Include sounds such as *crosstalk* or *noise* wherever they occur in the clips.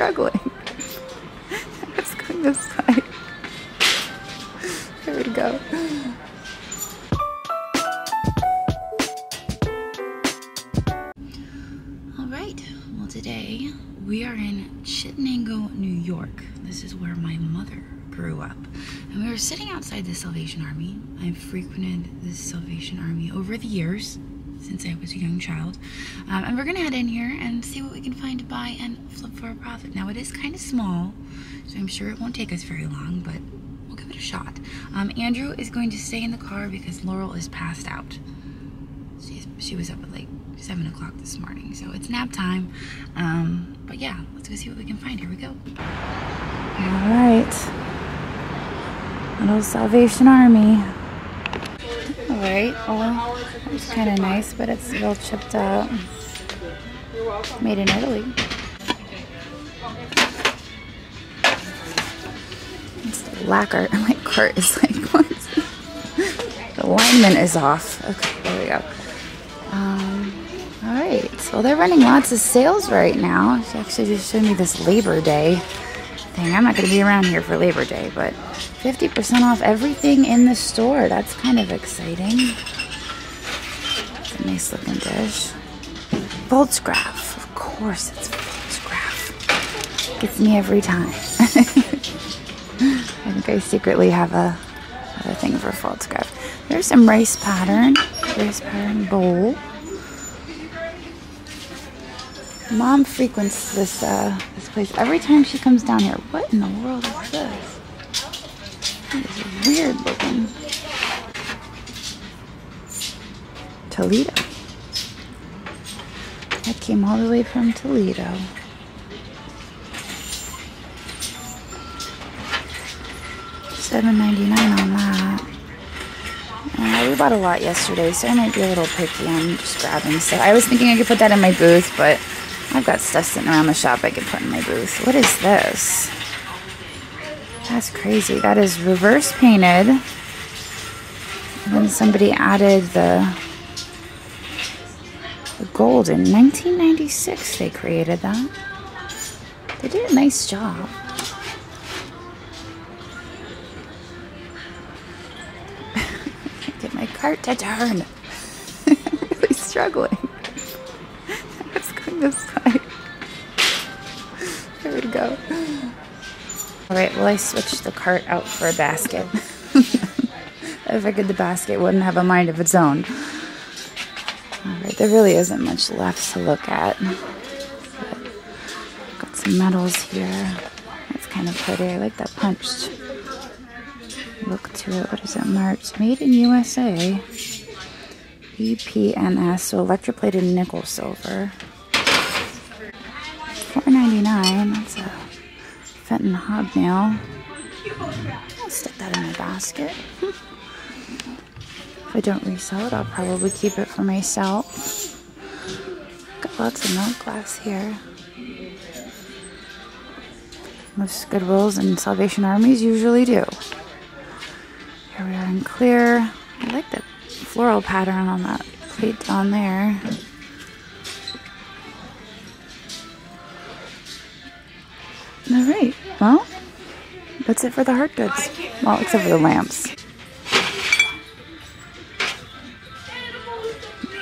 struggling. Let's go this side. There we go. All right, well today we are in Chittenango, New York. This is where my mother grew up. And we were sitting outside the Salvation Army. I've frequented the Salvation Army over the years since I was a young child. Um, and we're gonna head in here and see what we can find to buy and flip for a profit. Now it is kind of small, so I'm sure it won't take us very long, but we'll give it a shot. Um, Andrew is going to stay in the car because Laurel is passed out. She's, she was up at like seven o'clock this morning, so it's nap time. Um, but yeah, let's go see what we can find. Here we go. All right. Little Salvation Army. All right, well, it's kind of nice, but it's real chipped out. Made in Italy. It's the lacquer. *laughs* My cart is like, *laughs* what? the alignment is off. Okay, there we go. Um, all right, well, they're running lots of sales right now. She actually just showed me this Labor Day thing. I'm not going to be around here for Labor Day, but 50% off everything in the store. That's kind of exciting. It's a nice looking dish. Pfaltzgraff. Of course it's Pfaltzgraff. Gets me every time. *laughs* I think I secretly have a, have a thing for Pfaltzgraff. There's some rice pattern. Rice pattern bowl. Mom frequents this uh, this place every time she comes down here. What in the world is this? It's weird looking. Toledo. That came all the way from Toledo. Seven ninety nine on that. Uh, we bought a lot yesterday, so I might be a little picky on just grabbing stuff. I was thinking I could put that in my booth, but I've got stuff sitting around the shop I could put in my booth. What is this? That's crazy. That is reverse painted. And then somebody added the, the gold in 1996. They created that. They did a nice job. *laughs* Get my cart to turn. I'm *laughs* really struggling. Let's go this side. There we go. All right, well, I switched the cart out for a basket. *laughs* I figured the basket wouldn't have a mind of its own. All right, there really isn't much left to look at. But got some medals here. That's kind of pretty. I like that punched look to it. What is that marked? Made in USA. EPNS, so electroplated nickel silver. $4.99. That's a Fenton hobnail. I'll stick that in my basket. If I don't resell it, I'll probably keep it for myself. Got lots of milk glass here. Most Goodwills and Salvation Armies usually do. Here we are in clear. I like the floral pattern on that plate down there. That's it for the hard goods. Well, except for the lamps.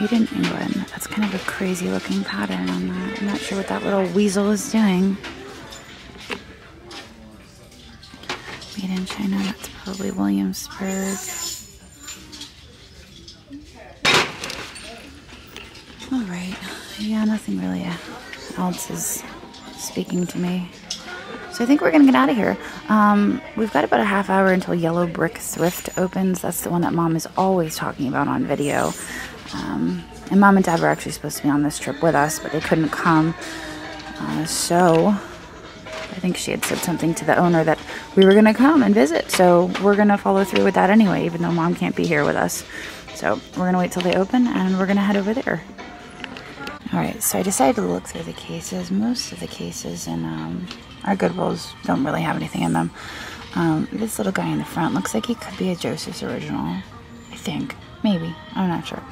Made in England. That's kind of a crazy looking pattern on that. I'm not sure what that little weasel is doing. Made in China. That's probably Williamsburg. All right. Yeah, nothing really else is speaking to me. So I think we're gonna get out of here. Um, we've got about a half hour until Yellow Brick Thrift opens. That's the one that Mom is always talking about on video. Um, and Mom and Dad were actually supposed to be on this trip with us, but they couldn't come. Uh, so I think she had said something to the owner that we were gonna come and visit. So we're gonna follow through with that anyway, even though Mom can't be here with us. So we're gonna wait till they open and we're gonna head over there. All right, so I decided to look through the cases. Most of the cases and um, our good Goodwills don't really have anything in them. Um, this little guy in the front looks like he could be a Joseph's original. I think. Maybe. I'm not sure.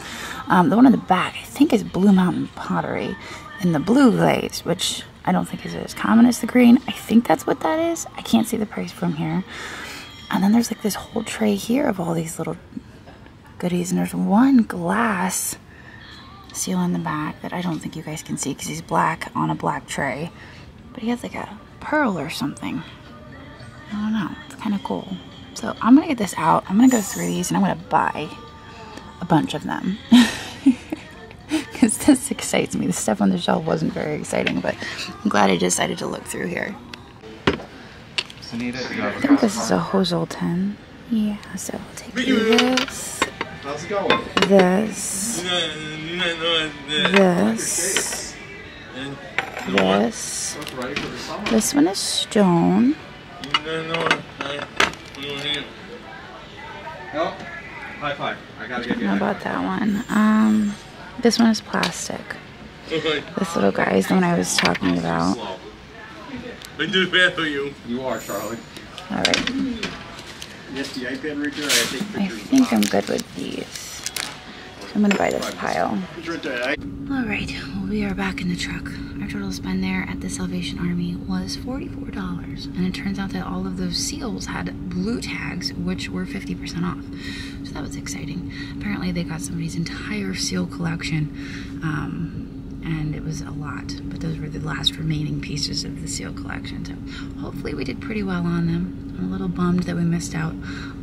Um, the one in the back, I think, is Blue Mountain Pottery in the blue glaze, which I don't think is as common as the green. I think that's what that is. I can't see the price from here. And then there's like this whole tray here of all these little goodies. And there's one glass seal on the back that I don't think you guys can see because he's black on a black tray. But he has like a pearl or something. I don't know. It's kind of cool. So I'm going to get this out. I'm going to go through these and I'm going to buy a bunch of them. *laughs* Because this excites me. The stuff on the shelf wasn't very exciting, but I'm glad I decided to look through here. I think this is a Hosel 10. Yeah, so I'll take this. How's it going? This. This. This. This one is stone. High five. I gotta get you. How about that one? Um, this one is plastic. This little guy is the one I was talking about. I do value you. You are, Charlie. All right. Yes, the iPad right. I take I pictures. think I'm good with these. I'm gonna buy this pile. All right, well, we are back in the truck. Our total spend there at the Salvation Army was $44. And it turns out that all of those seals had blue tags, which were 50% off. So that was exciting. Apparently, they got somebody's entire seal collection. Um, and it was a lot, but those were the last remaining pieces of the seal collection. So hopefully, we did pretty well on them. I'm a little bummed that we missed out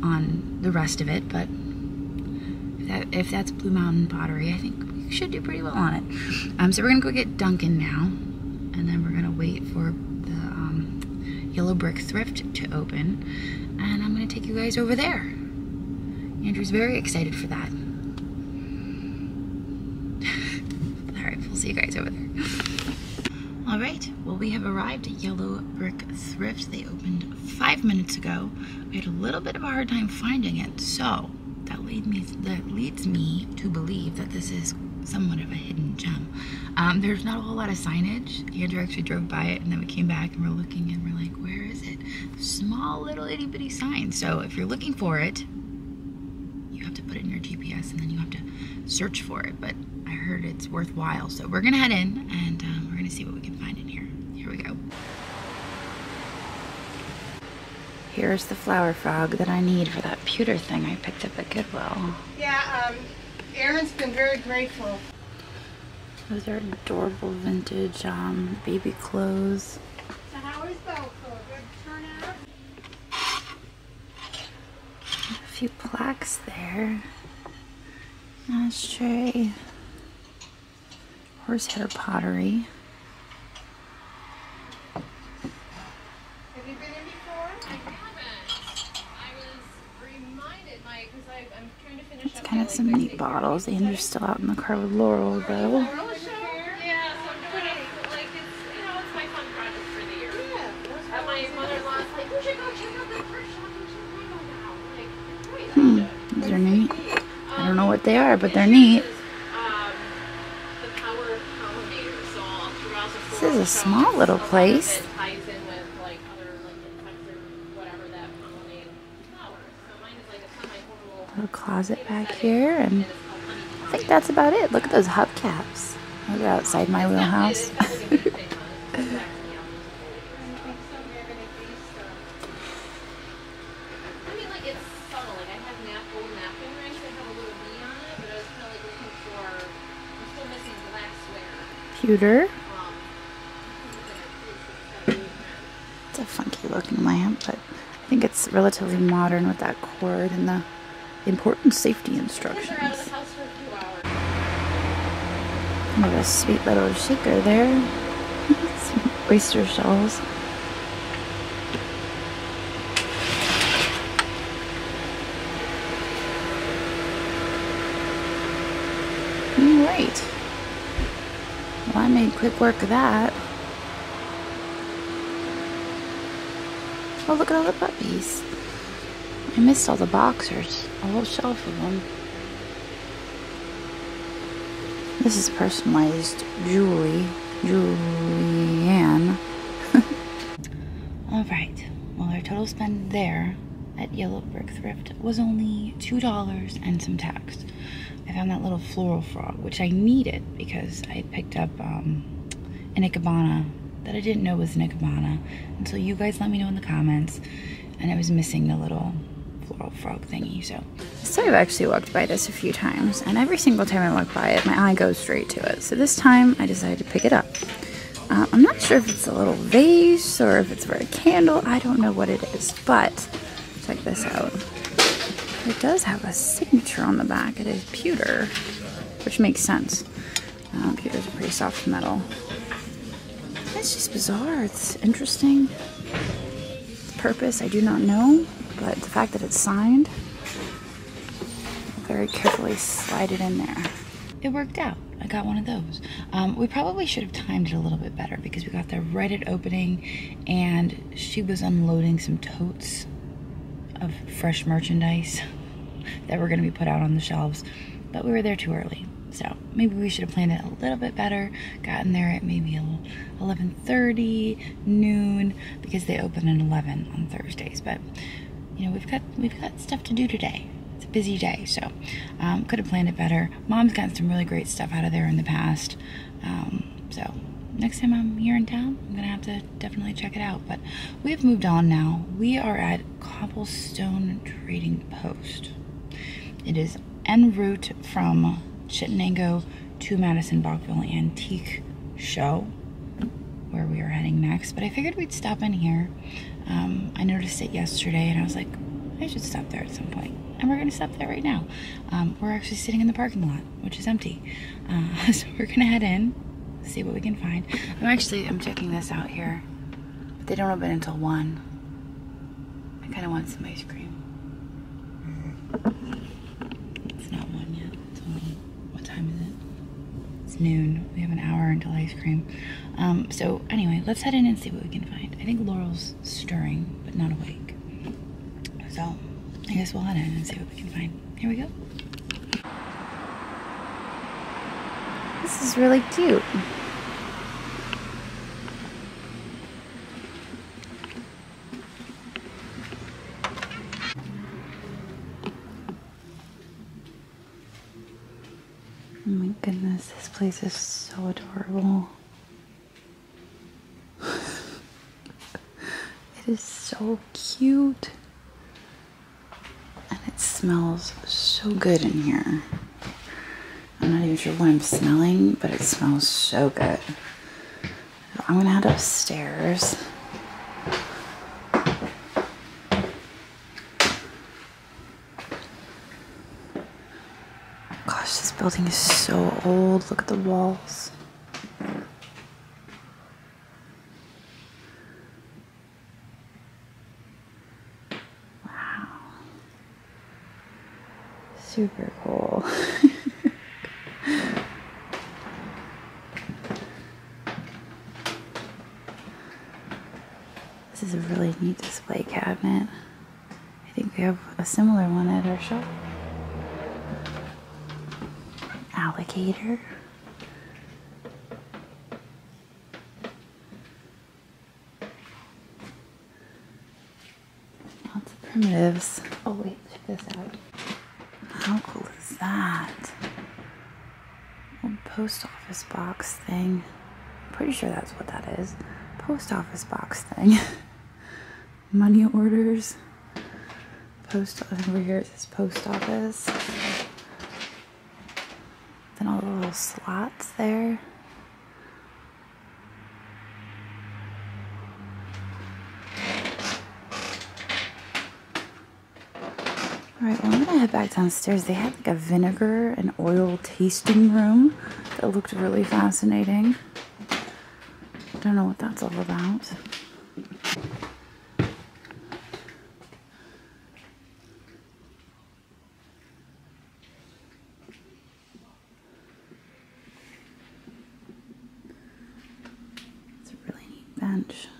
on the rest of it, but if that's Blue Mountain pottery, I think we should do pretty well on it. Um, so we're gonna go get Duncan now, and then we're gonna wait for the um, Yellow Brick Thrift to open, and I'm gonna take you guys over there. Andrew's very excited for that. *laughs* All right, we'll see you guys over there. All right, well, we have arrived at Yellow Brick Thrift. They opened five minutes ago. We had a little bit of a hard time finding it, so lead me that leads me to believe that this is somewhat of a hidden gem. Um, there's not a whole lot of signage. Andrew actually drove by it, and then we came back and we're looking, and we're like, "Where is it?" Small little itty bitty sign. So if you're looking for it, you have to put it in your GPS, and then you have to search for it. But I heard it's worthwhile, so we're gonna head in, and um, we're gonna see what we can find in here. Here we go. Here's the flower frog that I need for that pewter thing I picked up at Goodwill. Yeah, um, Aaron's been very grateful. Those are adorable vintage um, baby clothes. So how is Belco? Good turnout? A few plaques there. Ashtray. Horsehair pottery. Have you been in before? I haven't. I was reminded, Mike, because I'm trying to finish It's up kind my, of like, some my neat state bottles. fair Andrew's still out in the car with Laurel, though. Yeah, so I'm doing it. Like, it's, you know, it's my fun project for the year. Yeah. And my mother-in-law's like, we should go And out the thrift shop in Chicago now. Like, great. Hmm, I should. these are neat. I don't know what they are, but they're neat. uses, Um, the power of pollinators. So all throughout the This is a small little a lot of place. it ties in with like other like insects or whatever that pollinate flowers. So mine is like a semi-portable. A closet back here, and I think that's about it. Look at those hubcaps. Those are outside my wheelhouse. *laughs* Pewter. It's a funky looking lamp, but I think it's relatively modern with that cord and the important safety instructions. Kind of a sweet little shaker there. Some *laughs* oyster shells. Alright. Well, I made quick work of that. Oh, look at all the puppies. I missed all the boxers. A whole shelf of them. This is personalized Julie. Julianne. *laughs* Alright. Well, our total spend there at Yellow Brick Thrift was only $2 and some tax. I found that little floral frog, which I needed because I picked up um, an Ikebana that I didn't know was an iguana until you guys let me know in the comments, and I was missing the little floral frog thingy. So, so I've actually walked by this a few times, and every single time I walk by it, my eye goes straight to it. So this time I decided to pick it up. Uh, I'm not sure if it's a little vase or if it's for a candle. I don't know what it is, but check this out. It does have a signature on the back. It is pewter, which makes sense. Um, pewter is a pretty soft metal. It's just bizarre. It's interesting. Purpose, I do not know, but the fact that it's signed, very carefully slide it in there. It worked out. I got one of those. Um, we probably should have timed it a little bit better because we got there right at opening and she was unloading some totes of fresh merchandise *laughs* that were going to be put out on the shelves, but we were there too early. So maybe we should have planned it a little bit better. Gotten there at maybe 11:30, noon, because they open at 11 on Thursdays. But you know we've got we've got stuff to do today. It's a busy day, so um, could have planned it better. Mom's gotten some really great stuff out of there in the past. Um, so next time I'm here in town, I'm gonna have to definitely check it out. But we have moved on now. We are at Cobblestone Trading Post. It is en route from Chittenango to Madison Bouckville Antique Show, where we are heading next. But I figured we'd stop in here. Um, I noticed it yesterday, and I was like, I should stop there at some point. And we're gonna stop there right now. Um, we're actually sitting in the parking lot, which is empty. Uh, *laughs* so we're gonna head in, see what we can find. I'm actually I'm checking this out here, but they don't open until one. I kind of want some ice cream. It's not one yet. It's only what time is it? It's noon. We have an hour until ice cream. Um, so anyway, let's head in and see what we can find. I think Laurel's stirring, but not awake. So I guess we'll head in and see what we can find. Here we go. This is really cute. Oh my goodness, this place is so adorable. It is so cute. And it smells so good in here. I'm not even sure what I'm smelling, but it smells so good. I'm gonna head upstairs. Gosh, this building is so old. Look at the walls. Wow. Super cool. this is a really neat display cabinet. I think we have a similar one at our shop. Alligator. Lots of primitives. Oh wait, check this out. How cool is that? Old post office box thing. I'm pretty sure that's what that is. Post office box thing. *laughs* Money orders. Post over here it says post office. Then all the little slots there. Alright, well, I'm gonna head back downstairs. They had like a vinegar and oil tasting room that looked really fascinating. I don't know what that's all about. It's a really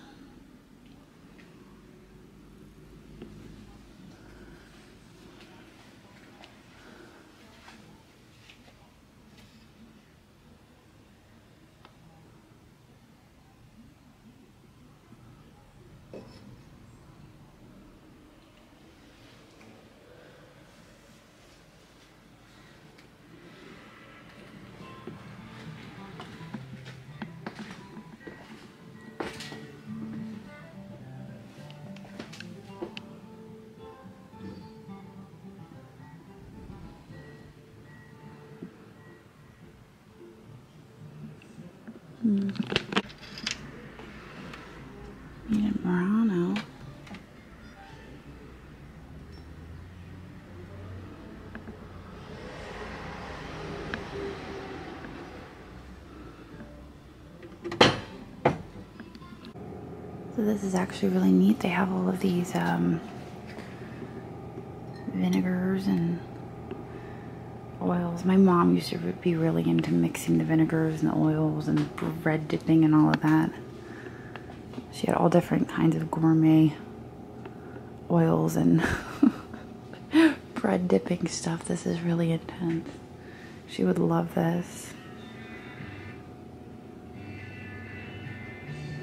Hmm. So this is actually really neat. They have all of these um, vinegars and oils. My mom used to be really into mixing the vinegars and the oils and bread dipping and all of that. She had all different kinds of gourmet oils and *laughs* bread dipping stuff. This is really intense. She would love this.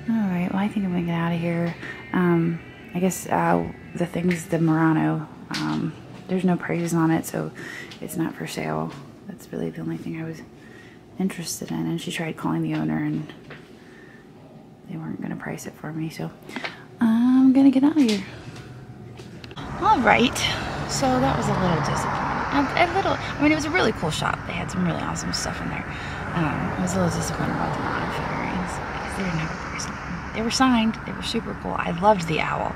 All right, well, I think I'm gonna get out of here. Um, I guess uh, the thing's the Murano. Um, there's no prices on it, so it's not for sale. That's really the only thing I was interested in. And she tried calling the owner, and they weren't gonna price it for me, so I'm gonna get out of here. All right, so that was a little disappointing. A, a little, I mean, it was a really cool shop. They had some really awesome stuff in there. Um, I was a little disappointed about the Murano figurines because they didn't have a price on them. They were signed. They were super cool. I loved the owl.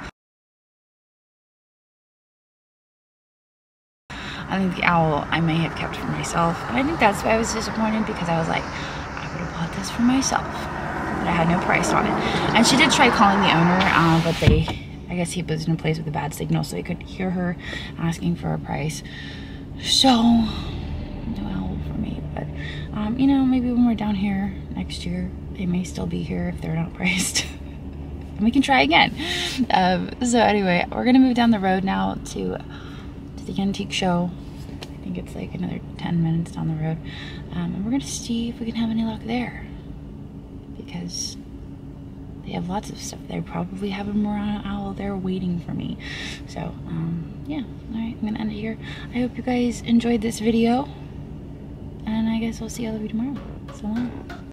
I think the owl I may have kept for myself. I think that's why I was disappointed because I was like, I would have bought this for myself. But I had no price on it. And she did try calling the owner, uh, but they, I guess he was in a place with a bad signal, so they couldn't hear her asking for a price. So, no owl for me. But, um, you know, maybe when we're down here next year, they may still be here if they're not *laughs* priced. and we can try again. Um, so anyway, we're gonna move down the road now to to the antique show. I think it's like another 10 minutes down the road. Um, and we're gonna see if we can have any luck there. Because they have lots of stuff. They probably have a Murano owl there waiting for me. So, um, yeah. Alright, I'm gonna end it here. I hope you guys enjoyed this video. And I guess I'll see all of you tomorrow. So long.